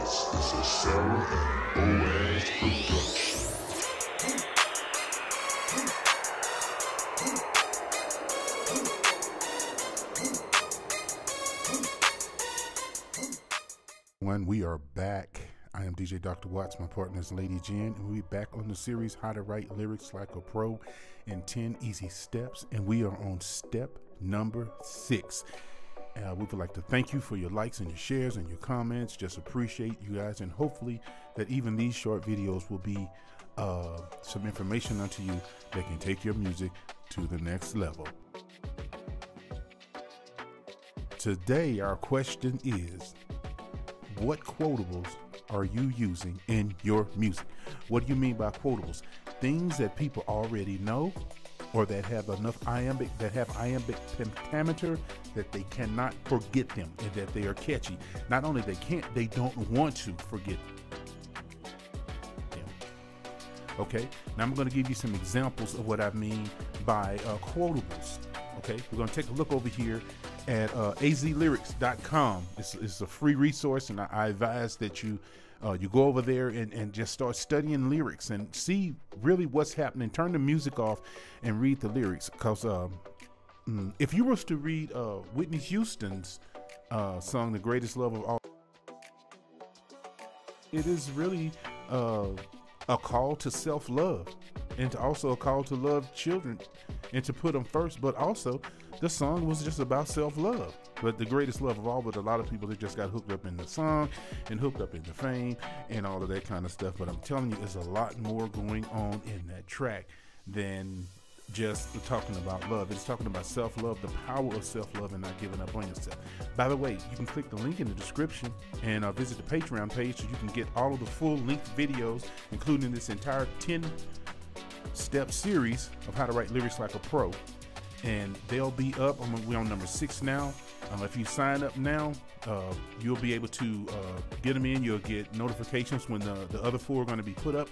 This is a Sarah and Boaz production. When we are back, I am DJ Dr. Wattz. My partner is Lady Jen, and we're back on the series How to Write Lyrics Like a Pro in 10 Easy Steps. And we are on step number six. Uh, we would like to thank you for your likes and your shares and your comments. Just appreciate you guys, and hopefully, that even these short videos will be uh, some information unto you that can take your music to the next level. Today, our question is what quotables are you using in your music? What do you mean by quotables? Things that people already know or that have enough iambic that have iambic pentameter that they cannot forget them and that they are catchy. Not only they can't, they don't want to forget them. Okay, now I'm going to give you some examples of what I mean by uh, quotables. Okay, we're going to take a look over here at uh, azlyrics.com. It's, it's a free resource, and I, I advise that you uh, you go over there and, and just start studying lyrics and see really what's happening. Turn the music off and read the lyrics. Because um, mm, if you was to read uh, Whitney Houston's uh, song, "The Greatest Love of All," it is really uh, a call to self-love and to also a call to love children and to put them first. But also, the song was just about self-love. But the greatest love of all, but a lot of people that just got hooked up in the song and hooked up in the fame and all of that kind of stuff. But I'm telling you, there's a lot more going on in that track than just talking about love. It's talking about self love, the power of self love, and not giving up on yourself. By the way, you can click the link in the description and uh, visit the Patreon page so you can get all of the full length videos, including this entire 10 step series of how to write lyrics like a pro. And they'll be up. We're on number six now. Um, if you sign up now, uh, you'll be able to uh, get them in. You'll get notifications when the, the other four are going to be put up,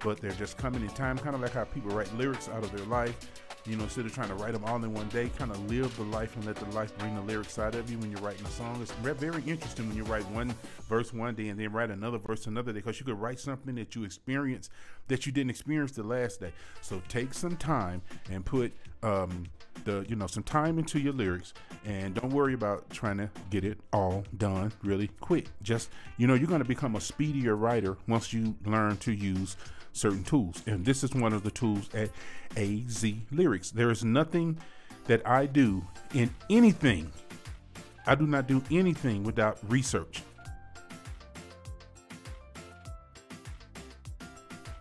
but they're just coming in time, kind of like how people write lyrics out of their life. You know, instead of trying to write them all in one day, kind of live the life and let the life bring the lyrics out of you when you're writing a song. It's very interesting when you write one verse one day and then write another verse another day because you could write something that you experience that you didn't experience the last day. So take some time and put um, the you know some time into your lyrics and don't worry about trying to get it all done really quick. Just you know you're going to become a speedier writer once you learn to use certain tools. And this is one of the tools at AZ Lyrics. There is nothing that I do in anything. I do not do anything without research.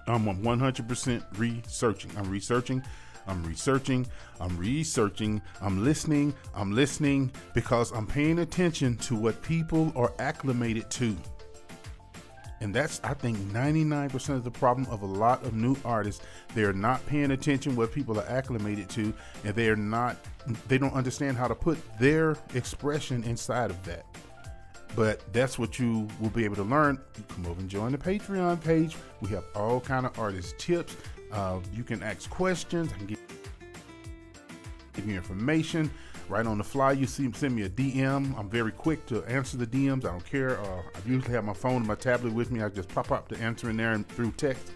I'm 100% researching. I'm researching. I'm researching. I'm researching. I'm listening. I'm listening because I'm paying attention to what people are acclimated to. And that's, I think, 99% of the problem of a lot of new artists. They're not paying attention what people are acclimated to, and they're not, they don't understand how to put their expression inside of that. But that's what you will be able to learn. Come over and join the Patreon page. We have all kind of artist tips. Uh, you can ask questions. I can give, you information right on the fly. You see, send me a DM. I'm very quick to answer the DMs. I don't care. Uh, I usually have my phone and my tablet with me. I just pop up the answer in there and through text.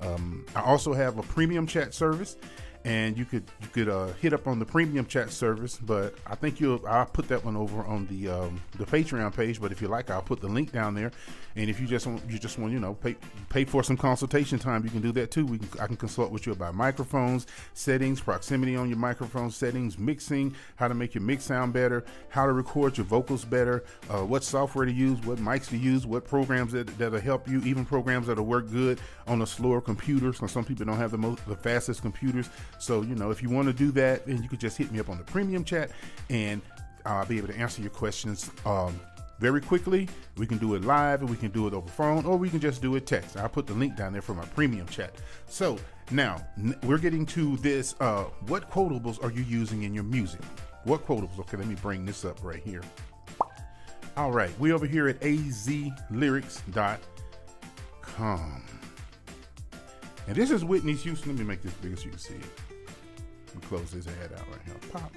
Um, I also have a premium chat service and you could you could uh, hit up on the premium chat service. But I think you'll I'll put that one over on the um, the Patreon page. But if you like, I'll put the link down there. And if you just want you just want you know pay pay for some consultation time, you can do that too. We can, I can consult with you about microphones, settings, proximity on your microphone settings, mixing, how to make your mix sound better, how to record your vocals better, uh, what software to use, what mics to use, what programs that that'll help you, even programs that'll work good on a slower computer. So some people don't have the most the fastest computers. So, you know, if you want to do that, then you could just hit me up on the premium chat and I'll be able to answer your questions um, very quickly. We can do it live, and we can do it over phone, or we can just do it text. I'll put the link down there for my premium chat. So now we're getting to this. Uh, what quotables are you using in your music? What quotables? Okay, let me bring this up right here. All right, we over here at azlyrics.com. And this is Whitney Houston. Let me make this bigger so you can see it. Let close this ad out right here. Pop.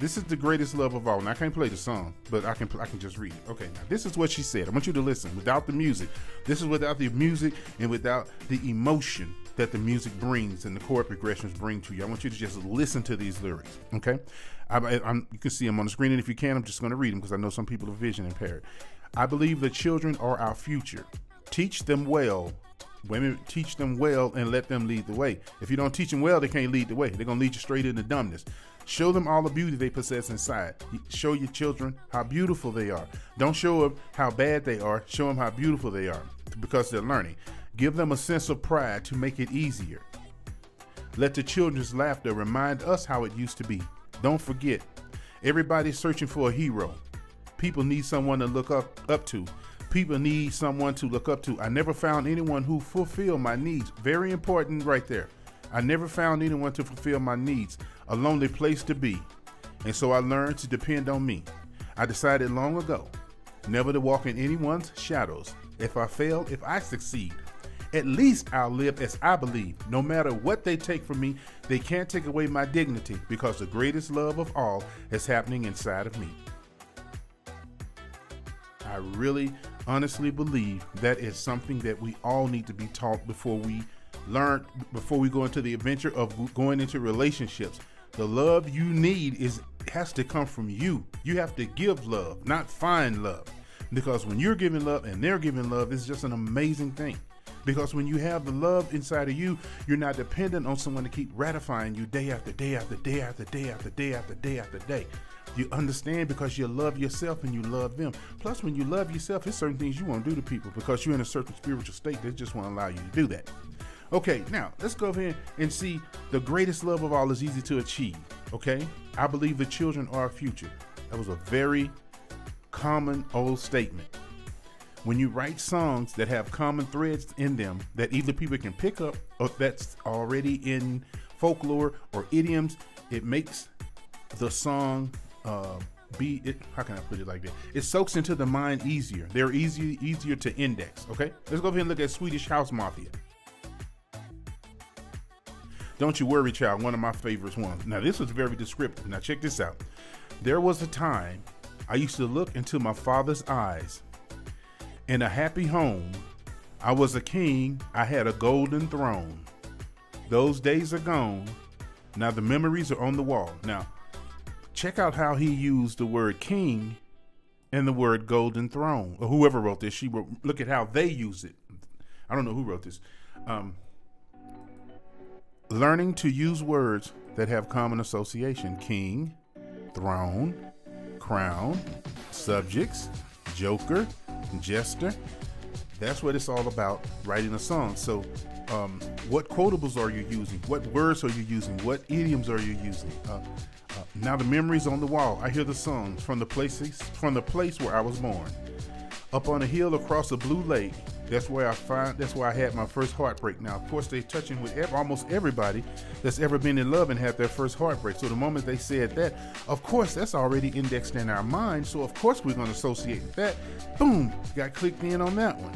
This is the greatest love of all. And I can't play the song, but I can I can just read it. Okay, now this is what she said. I want you to listen without the music. This is without the music and without the emotion that the music brings and the chord progressions bring to you. I want you to just listen to these lyrics. Okay, I, I'm, you can see them on the screen, and if you can, I'm just going to read them because I know some people are vision impaired. I believe the children are our future. Teach them well. Women teach them well and let them lead the way. If you don't teach them well, they can't lead the way. They're gonna lead you straight into dumbness. Show them all the beauty they possess inside. Show your children how beautiful they are. Don't show them how bad they are. Show them how beautiful they are because they're learning. Give them a sense of pride to make it easier. Let the children's laughter remind us how it used to be. Don't forget, everybody's searching for a hero. People need someone to look up, up to. People need someone to look up to. I never found anyone who fulfilled my needs. Very important right there. I never found anyone to fulfill my needs, a lonely place to be. And so I learned to depend on me. I decided long ago never to walk in anyone's shadows. If I fail, if I succeed, at least I'll live as I believe. No matter what they take from me, they can't take away my dignity because the greatest love of all is happening inside of me. I really honestly believe that is something that we all need to be taught before we learn before we go into the adventure of going into relationships. The love you need is has to come from you. You have to give love, not find love. Because when you're giving love and they're giving love, it's just an amazing thing. Because when you have the love inside of you, you're not dependent on someone to keep ratifying you day after day after day after day after day after day after day. You understand because you love yourself and you love them. Plus, when you love yourself, there's certain things you won't do to people because you're in a certain spiritual state that just won't allow you to do that. Okay, now let's go ahead and see the greatest love of all is easy to achieve. Okay, I believe the children are our future. That was a very common old statement. When you write songs that have common threads in them that either people can pick up or that's already in folklore or idioms, it makes the song uh, be it how can I put it like that? It soaks into the mind easier. They're easy easier to index. Okay, let's go ahead and look at Swedish House Mafia. Don't You Worry Child, one of my favorites ones. Now, this was very descriptive. Now, check this out. There was a time I used to look into my father's eyes. In a happy home, I was a king, I had a golden throne. Those days are gone. Now, the memories are on the wall. Now, check out how he used the word king and the word golden throne. Or whoever wrote this, she wrote, look at how they use it. I don't know who wrote this. Um, learning to use words that have common association king, throne, crown, subjects, joker, jester. That's what it's all about writing a song. So, um, what quotables are you using? What words are you using? What idioms are you using? Uh, now the memories on the wall. I hear the songs from the places from the place where I was born. Up on a hill across a blue lake, that's where I find. That's where I had my first heartbreak. Now, of course, they're touching with ev- almost everybody that's ever been in love and had their first heartbreak. So the moment they said that, of course, that's already indexed in our mind. So of course, we're going to associate that. Boom, got clicked in on that one.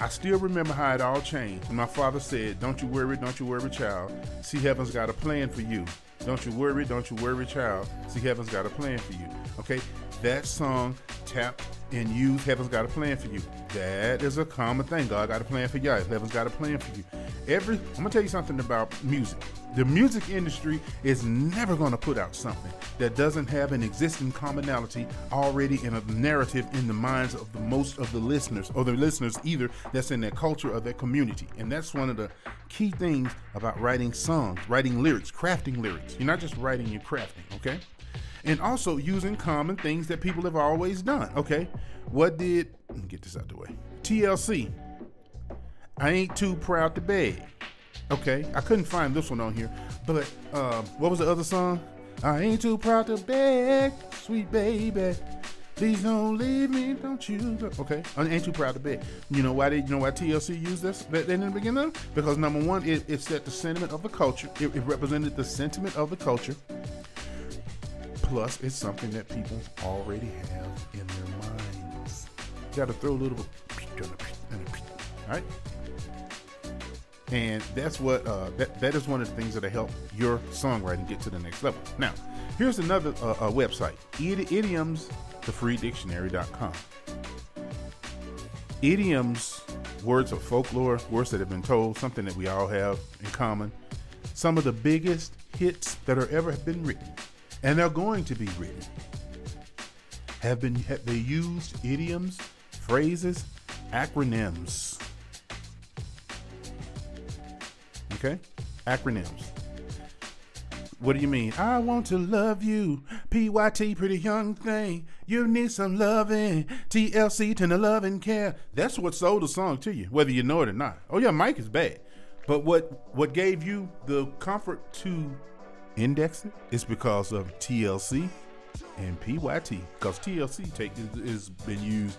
I still remember how it all changed. My father said, "Don't you worry, don't you worry, child. See, heaven's got a plan for you. Don't you worry, don't you worry, child. See, heaven's got a plan for you." Okay, that song tapped and used "Heaven's Got a Plan for You." That is a common thing. God got a plan for y'all. Heaven's got a plan for you. Every I'm gonna tell you something about music. The music industry is never gonna put out something that doesn't have an existing commonality already in a narrative in the minds of the most of the listeners, or the listeners either that's in their culture or their community. And that's one of the key things about writing songs, writing lyrics, crafting lyrics. You're not just writing, you're crafting, okay? And also using common things that people have always done. Okay, what did get this out the way? TLC. I ain't too proud to beg. Okay, I couldn't find this one on here, but uh, what was the other song? I ain't too proud to beg, sweet baby. Please don't leave me, don't you? Okay, I ain't too proud to beg. You know why? They, you know why TLC used this that in the beginning? Because number one, it, it set the sentiment of the culture. It, it represented the sentiment of the culture. Plus, it's something that people already have in their minds. You got to throw a little bit, right? And that's what uh, that that is one of the things that will help your songwriting get to the next level. Now, Here's another uh, uh, website, idioms, thefreedictionary.com. Idioms, words of folklore, words that have been told, something that we all have in common. Some of the biggest hits that are ever have been written, and they're going to be written, have been have they used idioms, phrases, acronyms. Okay, acronyms. What do you mean? I want to love you. PYT, pretty young thing. You need some loving. TLC, tender love and care. That's what sold the song to you, whether you know it or not. Oh yeah, Mike is bad. But what what gave you the comfort to index it is because of TLC and PYT. Because TLC take is been used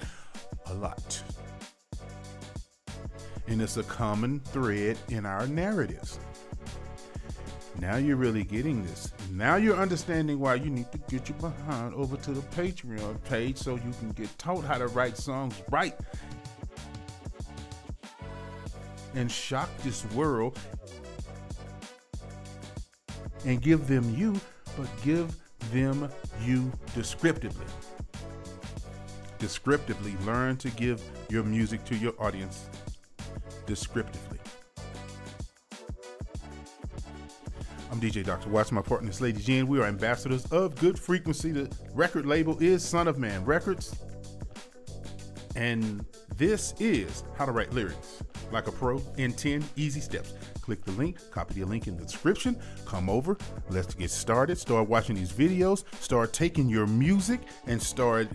a lot. And it's a common thread in our narratives. Now you're really getting this. Now you're understanding why you need to get your behind over to the Patreon page so you can get taught how to write songs right and shock this world and give them you, but give them you descriptively. Descriptively, learn to give your music to your audience descriptively. I'm DJ Dr. Wattz, my partner is Lady Jen. We are ambassadors of Good Frequency. The record label is Son of Man Records. And this is how to write lyrics like a pro in 10 easy steps. Click the link, copy the link in the description, come over, let's get started. Start watching these videos, start taking your music and start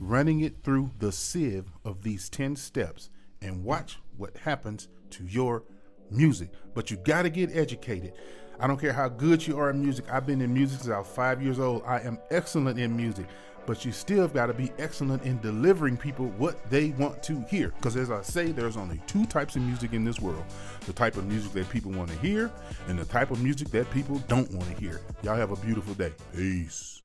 running it through the sieve of these 10 steps and watch what happens to your music. But you got to get educated. I don't care how good you are in music. I've been in music since I was five years old. I am excellent in music, but you still got to be excellent in delivering people what they want to hear. Because as I say, there's only two types of music in this world the type of music that people want to hear, and the type of music that people don't want to hear. Y'all have a beautiful day. Peace.